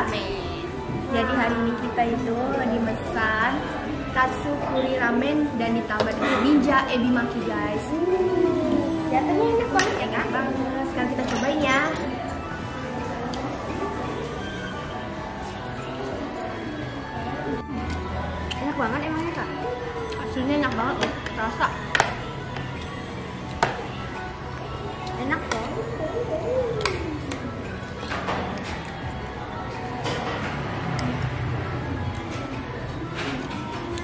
ramen. Jadi hari ini kita itu dimesan katsu kuri ramen dan ditambah dengan ninja ebi maki guys. Kelihatannya enak banget ya banget. Sekarang kita cobain ya. Enak banget emangnya kak? Aslinya enak banget. Rasa. Enak kok.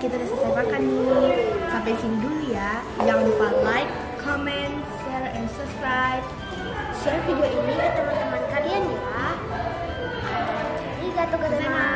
kita udah selesai makan nih. Sampai sini dulu ya. Jangan lupa like, comment, share, and subscribe. Share video ini ke teman-teman kalian ya. Arigatou gozaimasu.